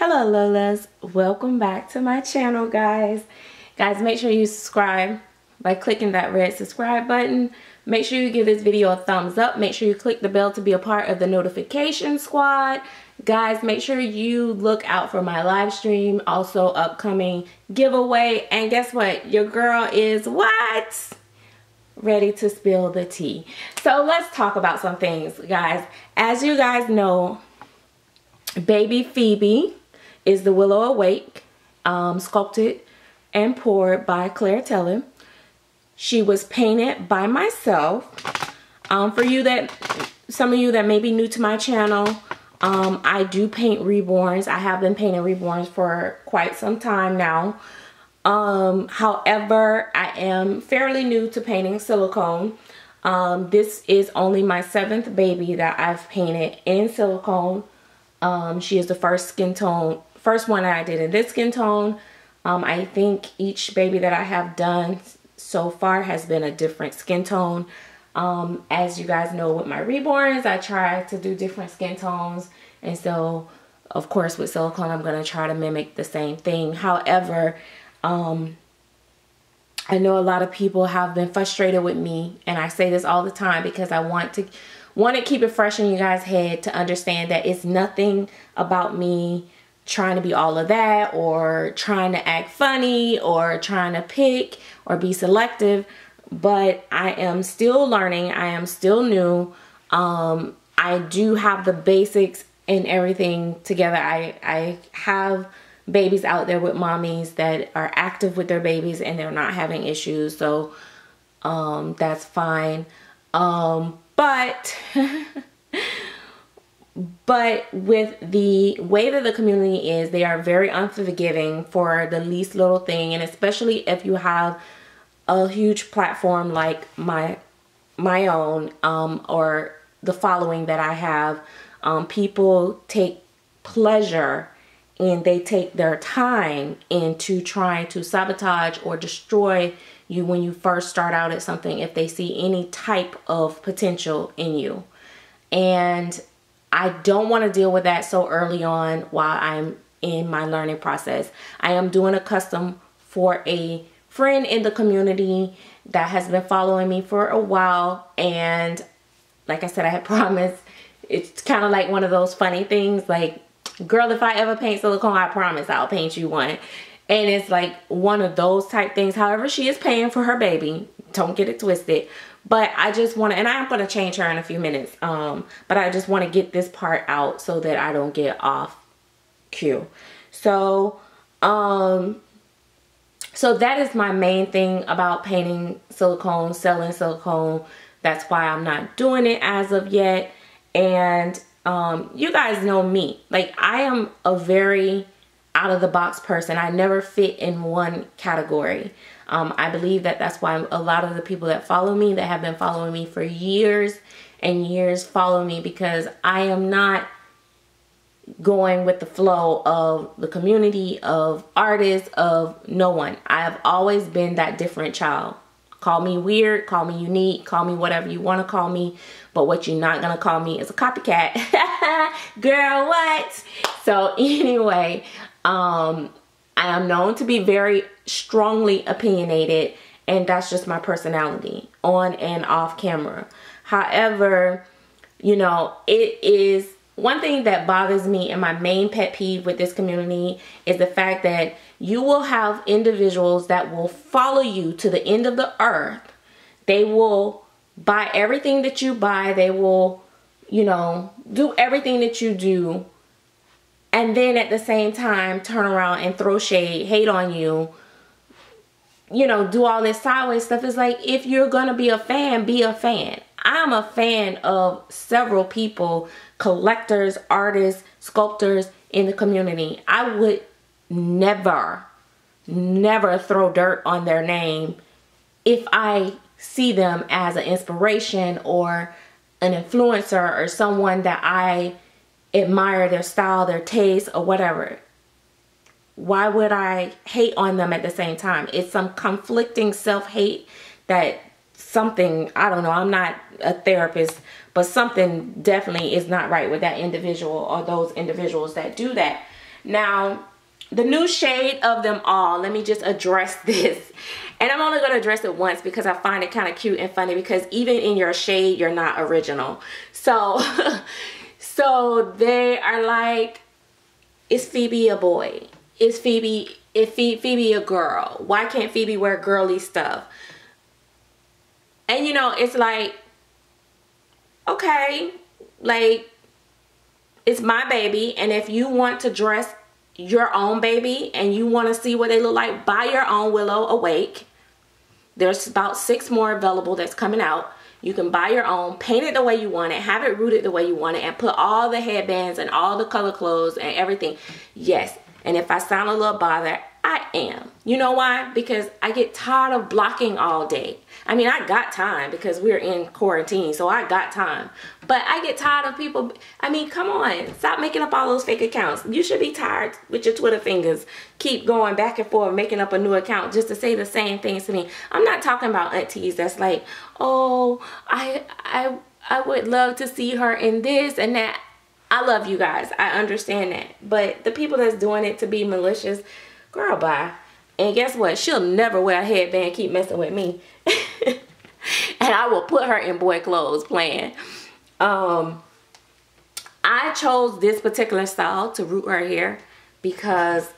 Hello Lolas, welcome back to my channel guys. Guys, make sure you subscribe by clicking that red subscribe button. Make sure you give this video a thumbs up. Make sure you click the bell to be a part of the notification squad. Guys, make sure you look out for my live stream, also upcoming giveaway. And guess what? Your girl is what? Ready to spill the tea. So let's talk about some things, guys. As you guys know, baby Phoebe is the Willow Awake, um, sculpted and poured by Claire Taylor. She was painted by myself. Um, for you that, some of you that may be new to my channel, um, I do paint reborns. I have been painting reborns for quite some time now. Um, however, I am fairly new to painting silicone. Um, this is only my seventh baby that I've painted in silicone. Um, she is the first skin tone first one that I did in this skin tone. Um, I think each baby that I have done so far has been a different skin tone. Um, as you guys know with my reborns, I try to do different skin tones. And so, of course, with silicone, I'm going to try to mimic the same thing. However, um, I know a lot of people have been frustrated with me. And I say this all the time because I want to want to keep it fresh in you guys' head to understand that it's nothing about me trying to be all of that or trying to act funny or trying to pick or be selective but I am still learning. I am still new. Um, I do have the basics and everything together. I I have babies out there with mommies that are active with their babies and they're not having issues. So um, that's fine. Um, but But with the way that the community is, they are very unforgiving for the least little thing. And especially if you have a huge platform like my my own um, or the following that I have, um, people take pleasure and they take their time into trying to sabotage or destroy you when you first start out at something if they see any type of potential in you. And I don't want to deal with that so early on while I'm in my learning process. I am doing a custom for a friend in the community that has been following me for a while. And like I said I had promised. It's kind of like one of those funny things like girl if I ever paint silicone I promise I'll paint you one. And it's like one of those type things. However she is paying for her baby. Don't get it twisted but I just want to, and I'm going to change her in a few minutes. Um, but I just want to get this part out so that I don't get off cue. So, um, so that is my main thing about painting silicone, selling silicone. That's why I'm not doing it as of yet. And um, you guys know me. Like I am a very out of the box person. I never fit in one category. Um, I believe that that's why a lot of the people that follow me, that have been following me for years and years, follow me because I am not going with the flow of the community, of artists, of no one. I have always been that different child. Call me weird, call me unique, call me whatever you want to call me. But what you're not going to call me is a copycat. Girl, what? So anyway, um, I am known to be very strongly opinionated and that's just my personality on and off camera. However, you know, it is one thing that bothers me and my main pet peeve with this community is the fact that you will have individuals that will follow you to the end of the earth. They will buy everything that you buy. They will, you know, do everything that you do and then at the same time turn around and throw shade, hate on you, you know, do all this sideways stuff. It's like if you're gonna be a fan, be a fan. I'm a fan of several people, collectors, artists, sculptors in the community. I would never, never throw dirt on their name if I see them as an inspiration or an influencer or someone that I admire their style, their taste, or whatever. Why would I hate on them at the same time? It's some conflicting self-hate that something, I don't know, I'm not a therapist, but something definitely is not right with that individual or those individuals that do that. Now, the new shade of them all, let me just address this. And I'm only going to address it once because I find it kind of cute and funny because even in your shade, you're not original. So, so they are like, is Phoebe a boy? Is Phoebe, is Phoebe a girl? Why can't Phoebe wear girly stuff? And you know, it's like, okay, like, it's my baby. And if you want to dress your own baby and you want to see what they look like, buy your own Willow Awake. There's about six more available that's coming out. You can buy your own, paint it the way you want it, have it rooted the way you want it, and put all the headbands and all the color clothes and everything. Yes, and if I sound a little bothered, I am. You know why? Because I get tired of blocking all day. I mean, I got time because we're in quarantine, so I got time. But I get tired of people. I mean, come on, stop making up all those fake accounts. You should be tired with your Twitter fingers. Keep going back and forth, making up a new account just to say the same things to me. I'm not talking about aunties that's like, oh, I, I, I would love to see her in this and that. I love you guys. I understand that. But the people that's doing it to be malicious, girl, bye. And guess what? She'll never wear a headband, keep messing with me. and I will put her in boy clothes playing. Um, I chose this particular style to root her hair because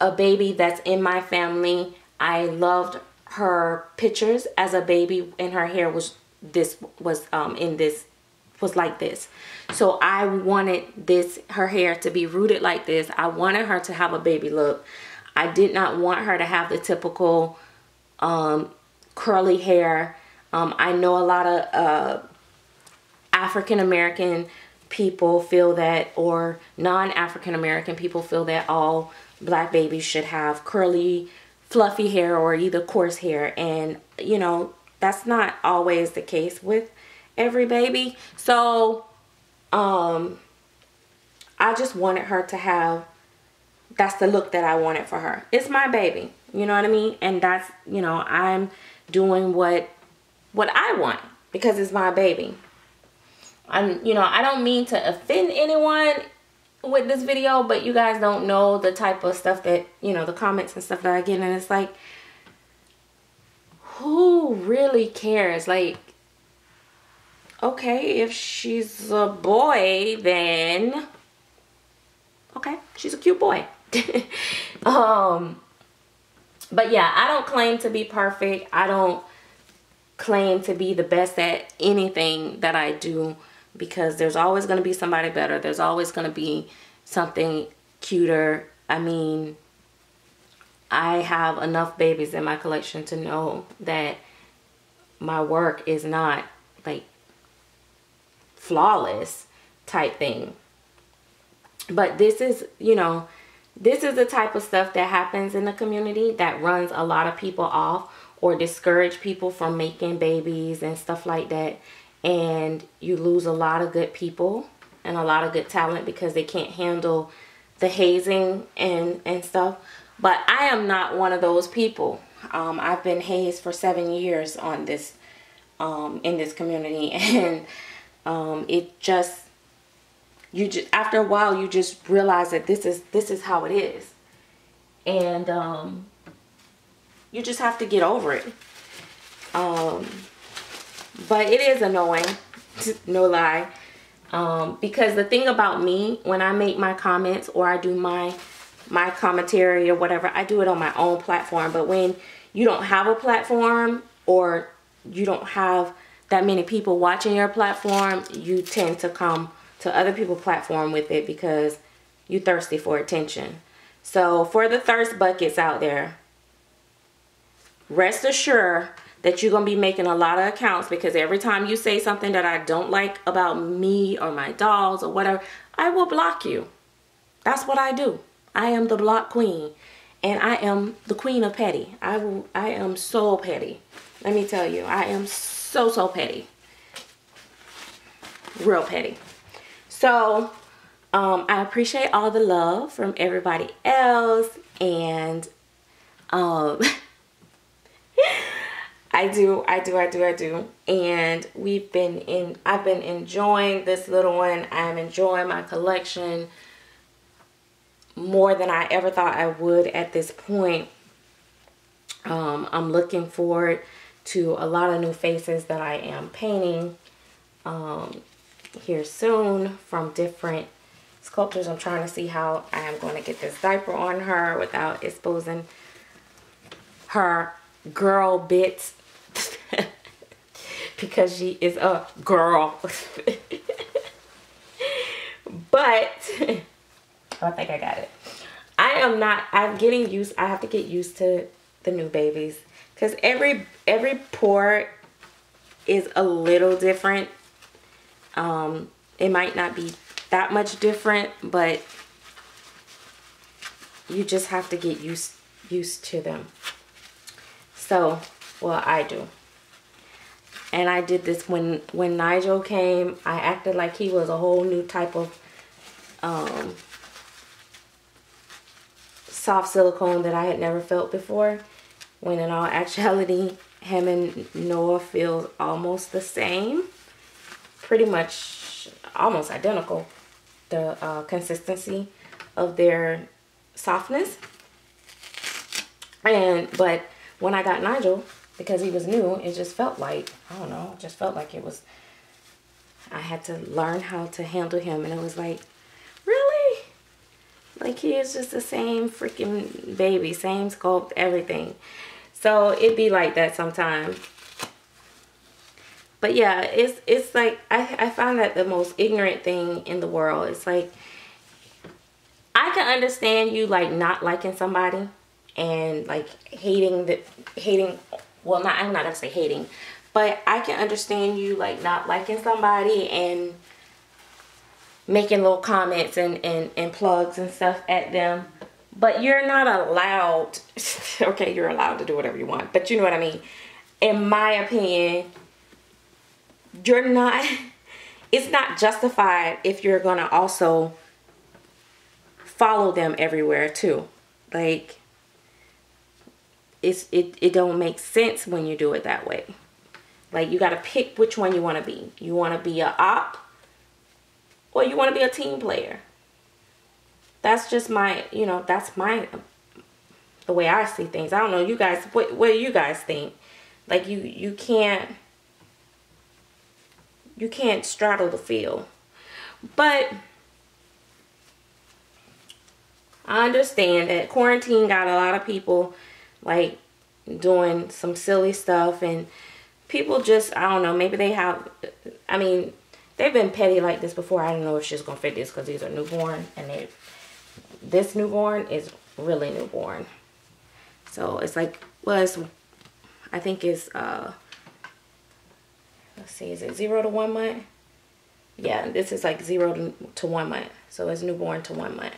a baby that's in my family, I loved her pictures as a baby and her hair was this was um in this was like this so I wanted this her hair to be rooted like this I wanted her to have a baby look I did not want her to have the typical um curly hair. Um, I know a lot of uh, African American people feel that, or non-African American people feel that all black babies should have curly, fluffy hair or either coarse hair. And, you know, that's not always the case with every baby. So, um, I just wanted her to have, that's the look that I wanted for her. It's my baby, you know what I mean? And that's, you know, I'm doing what what I want because it's my baby. I'm, you know, I don't mean to offend anyone with this video, but you guys don't know the type of stuff that, you know, the comments and stuff that I get. And it's like, who really cares? Like, okay, if she's a boy, then, okay, she's a cute boy. um, but yeah, I don't claim to be perfect. I don't claim to be the best at anything that I do because there's always going to be somebody better. There's always going to be something cuter. I mean, I have enough babies in my collection to know that my work is not like flawless type thing. But this is, you know, this is the type of stuff that happens in the community that runs a lot of people off or discourage people from making babies and stuff like that. And you lose a lot of good people and a lot of good talent because they can't handle the hazing and, and stuff. But I am not one of those people. Um, I've been hazed for seven years on this, um, in this community. And um, it just you just after a while you just realize that this is this is how it is. And um you just have to get over it. Um but it is annoying no lie. Um because the thing about me when i make my comments or i do my my commentary or whatever i do it on my own platform. But when you don't have a platform or you don't have that many people watching your platform you tend to come to other people's platform with it because you're thirsty for attention. So for the thirst buckets out there, rest assured that you're going to be making a lot of accounts because every time you say something that I don't like about me or my dolls or whatever, I will block you. That's what I do. I am the block queen and I am the queen of petty. I will I am so petty. Let me tell you, I am so so so petty. Real petty. So um, I appreciate all the love from everybody else and um, I do, I do, I do, I do. And we've been in, I've been enjoying this little one. I'm enjoying my collection. more than I ever thought I would at this point. Um, I'm looking forward to a lot of new faces that I am painting um, here soon from different sculptors. I'm trying to see how I am going to get this diaper on her without exposing her girl bits because she is a girl. but I think I got it. I am not, I'm getting used, I have to get used to the new babies because every, every pour is a little different. Um, it might not be that much different, but you just have to get used used to them. So, well, I do. And I did this when when Nigel came. I acted like he was a whole new type of um, soft silicone that I had never felt before. When in all actuality, him and Noah feel almost the same. Pretty much almost identical. The uh, consistency of their softness. And, but when I got Nigel, because he was new, it just felt like, I don't know, just felt like it was, I had to learn how to handle him. And it was like? Like he is just the same freaking baby, same sculpt, everything. So it'd be like that sometimes. But yeah, it's it's like I, I find that the most ignorant thing in the world. It's like I can understand you like not liking somebody and like hating the hating well not I'm not gonna say hating, but I can understand you like not liking somebody and making little comments and, and, and plugs and stuff at them. But you're not allowed, okay, you're allowed to do whatever you want, but you know what I mean. In my opinion, you're not, it's not justified if you're to also follow them everywhere too. Like, it's, it, it don't make sense when you do it that way. Like, you got to pick which one you want to be. You want to be a op or you want to be a team player. That's just my, you know, that's my, the way I see things. I don't know, you guys, what, what do you guys think? Like you, you can't, you can't straddle the field. But I understand that quarantine got a lot of people like doing some silly stuff and people just, I don't know, maybe they have, I mean, They've been petty like this before. I don't know if she's going to fit this because these are newborn. And they, this newborn is really newborn. So it's like, well, it's, I think it's, uh, let's see, is it zero to one month? Yeah, this is like zero to, to one month. So it's newborn to one month.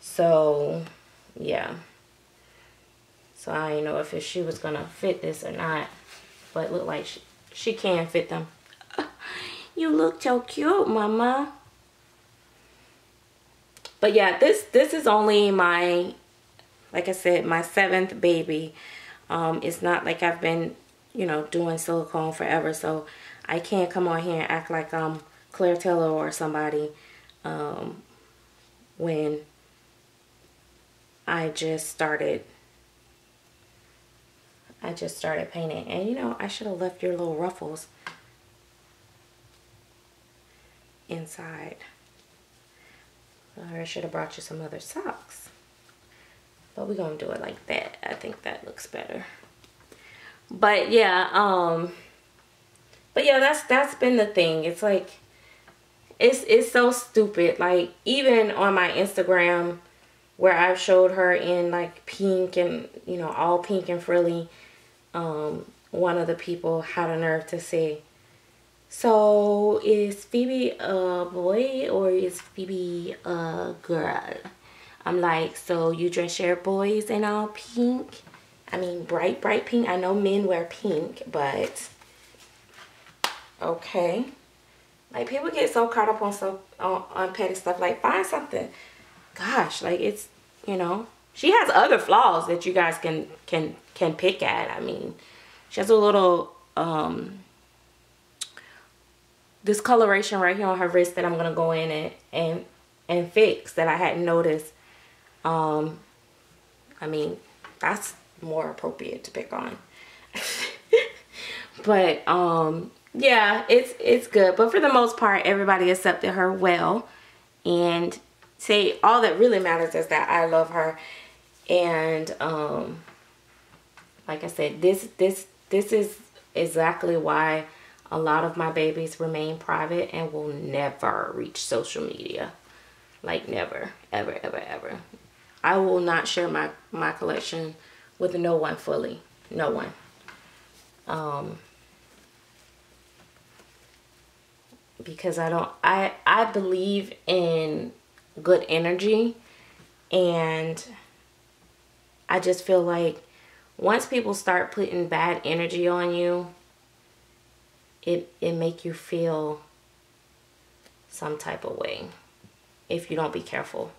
So, yeah. So I don't know if she was going to fit this or not. But look like she, she can fit them. You look so cute, mama. But yeah, this this is only my, like I said, my seventh baby. Um, it's not like I've been, you know, doing silicone forever. So I can't come on here and act like I'm Claire Taylor or somebody um, when I just started I just started painting. And you know, I should have left your little ruffles inside. I should have brought you some other socks. But we're going to do it like that. I think that looks better. But yeah, um, but yeah, that's, that's been the thing. It's like, it's, it's so stupid. Like even on my Instagram where I've showed her in like pink and, you know, all pink and frilly, um, one of the people had a nerve to say, so is Phoebe a boy or is Phoebe a girl? I'm like, so you dress your boys in all pink? I mean, bright, bright pink. I know men wear pink, but okay. Like people get so caught up on so on, on petty stuff. Like find something. Gosh, like it's you know she has other flaws that you guys can can can pick at. I mean, she has a little um discoloration right here on her wrist that I'm to go in and, and, and fix that I hadn't noticed. Um, I mean, that's more appropriate to pick on. but um, yeah, it's it's good. But for the most part, everybody accepted her well, and say all that really matters is that I love her, and um, like I said, this this this is exactly why a lot of my babies remain private and will never reach social media. Like never, ever, ever, ever. I will not share my, my collection with no one fully. No one. Um, because I don't, I, I believe in good energy and I just feel like once people start putting bad energy on you, it it make you feel some type of way if you don't be careful.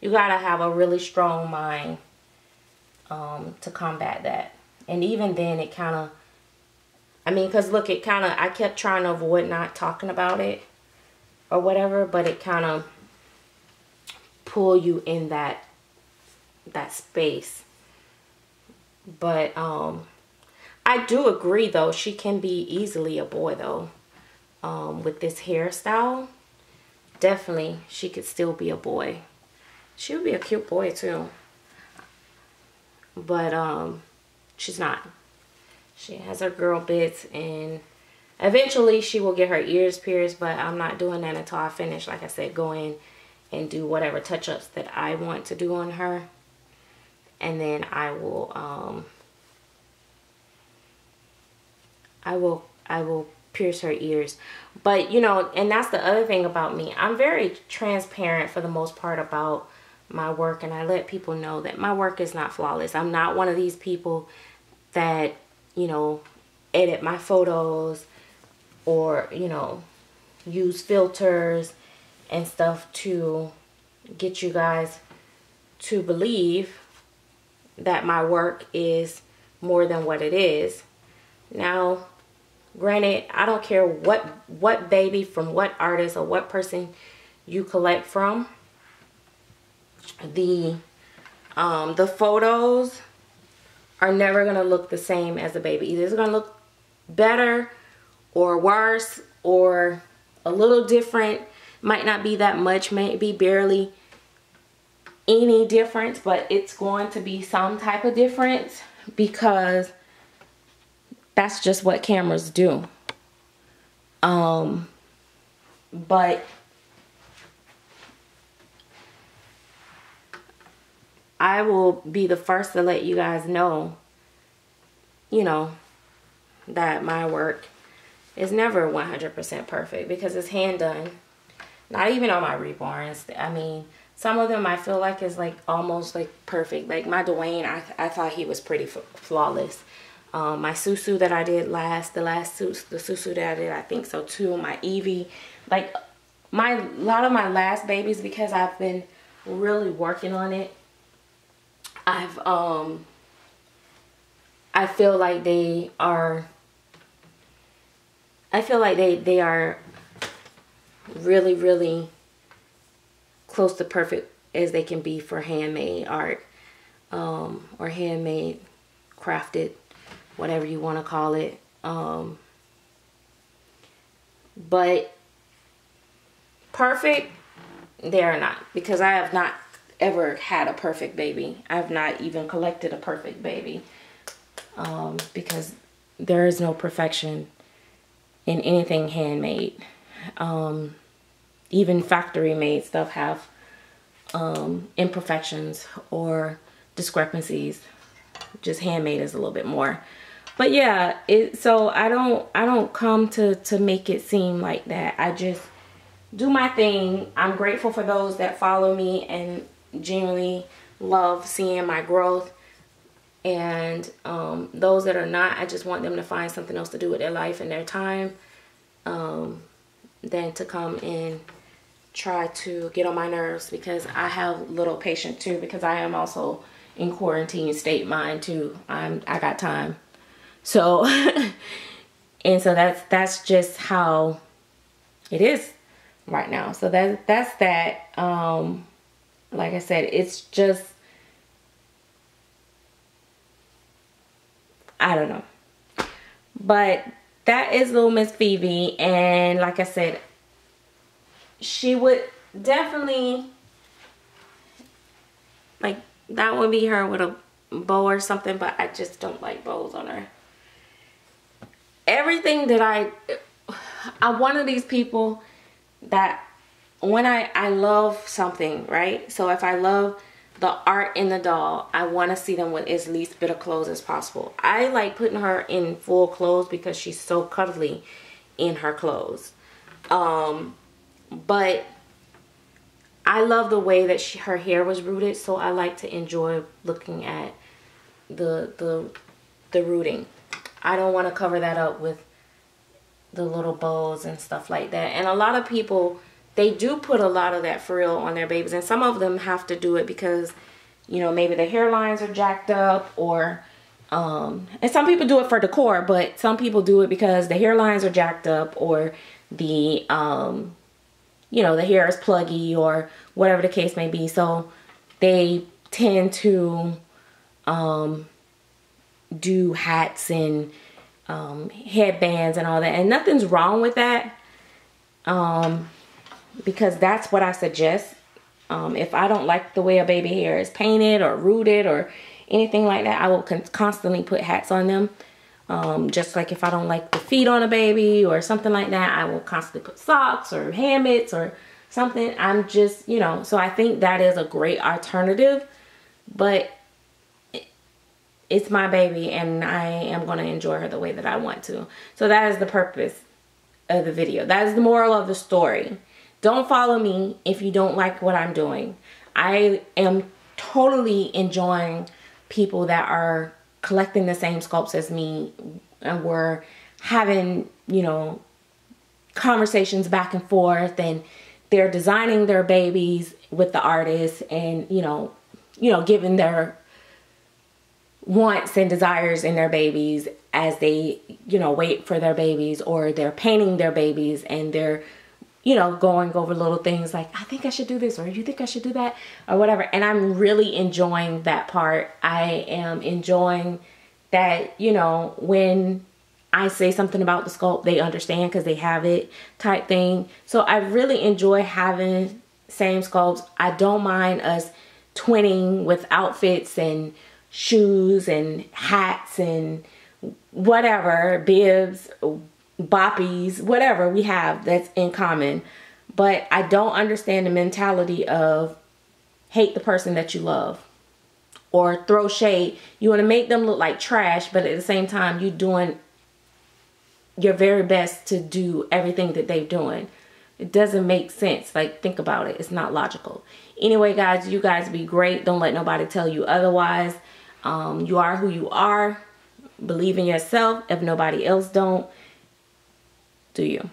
You gotta have a really strong mind um, to combat that. And even then, it kind of, I mean, because look, it kind of, I kept trying to avoid not talking about it or whatever, but it kind of pull you in that that space. But um I do agree though, she can be easily a boy though. Um, with this hairstyle, definitely she could still be a boy. She would be a cute boy too. But um, she's not. She has her girl bits and eventually she will get her ears pierced, but I'm not doing that until I finish, like I said, go in and do whatever touch-ups that I want to do on her. And then I will um, I will I will pierce her ears. But you know, and that's the other thing about me. I'm very transparent for the most part about my work and I let people know that my work is not flawless. I'm not one of these people that, you know, edit my photos or, you know, use filters and stuff to get you guys to believe that my work is more than what it is. Now, Granted, I don't care what what baby from what artist or what person you collect from. The um, the photos are never going to look the same as a baby. Either it's going to look better or worse or a little different. Might not be that much, maybe barely any difference, but it's going to be some type of difference because that's just what cameras do. Um, but I will be the first to let you guys know, you know, that my work is never 100% perfect because it's hand done. Not even on my reborns. I mean, some of them I feel like is like almost like perfect. Like my Dwayne, I, I thought he was pretty flawless. Um, my Susu that I did last, the last Susu, the Susu that I did, I think so too. My Evie, like my, a lot of my last babies because I've been really working on it. I've, um, I feel like they are, I feel like they, they are really, really close to perfect as they can be for handmade art um, or handmade crafted whatever you want to call it. Um, but perfect, they are not because I have not ever had a perfect baby. I have not even collected a perfect baby um, because there is no perfection in anything handmade. Um, even factory made stuff have um, imperfections or discrepancies. Just handmade is a little bit more but yeah it so i don't i don't come to to make it seem like that. I just do my thing. I'm grateful for those that follow me and genuinely love seeing my growth. And um, those that are not i just want them to find something else to do with their life and their time um, than to come and try to get on my nerves because i have little patience too because i am also in quarantine state mind too. I'm i got time so, and so that's, that's just how it is right now. So that, that's that. Um, like I said, it's just, I don't know. But that is little Miss Phoebe. And like I said, she would definitely, like, that would be her with a bow or something. But I just don't like bows on her. Everything that I, I'm one of these people that when I, I love something, right? So if I love the art in the doll, I want to see them with as least bit of clothes as possible. I like putting her in full clothes because she's so cuddly in her clothes. Um, but I love the way that she, her hair was rooted, so I like to enjoy looking at the the the rooting. I don't want to cover that up with the little bows and stuff like that. And a lot of people they do put a lot of that frill on their babies and some of them have to do it because you know maybe the hairlines are jacked up or um and some people do it for decor but some people do it because the hairlines are jacked up or the um you know the hair is pluggy or whatever the case may be so they tend to um do hats and um headbands and all that and nothing's wrong with that um because that's what I suggest. Um, if I don't like the way a baby hair is painted or rooted or anything like that, I will con constantly put hats on them. Um, just like if I don't like the feet on a baby or something like that, I will constantly put socks or mitts or something. I'm just, you know, so I think that is a great alternative, but it's my baby and I am going to enjoy her the way that I want to. So that is the purpose of the video. That is the moral of the story. Don't follow me if you don't like what I'm doing. I am totally enjoying people that are collecting the same sculpts as me and we're having, you know, conversations back and forth and they're designing their babies with the artist and, you know, you know, giving their wants and desires in their babies as they, you know, wait for their babies or they're painting their babies and they're you know, going over little things like, I think I should do this or you think I should do that or whatever. And I'm really enjoying that part. I am enjoying that, you know, when I say something about the sculpt, they understand because they have it type thing. So I really enjoy having same sculpts. I don't mind us twinning with outfits and shoes and hats and whatever, bibs, boppies, whatever we have that's in common. But I don't understand the mentality of hate the person that you love or throw shade. You want to make them look like trash, but at the same time, you're doing your very best to do everything that they're doing. It doesn't make sense. Like, think about it. It's not logical. Anyway, guys, you guys be great. Don't let nobody tell you otherwise. Um, you are who you are. Believe in yourself if nobody else don't do you.